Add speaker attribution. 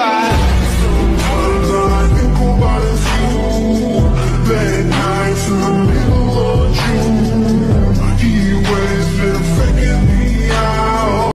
Speaker 1: cry.